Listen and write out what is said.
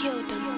就等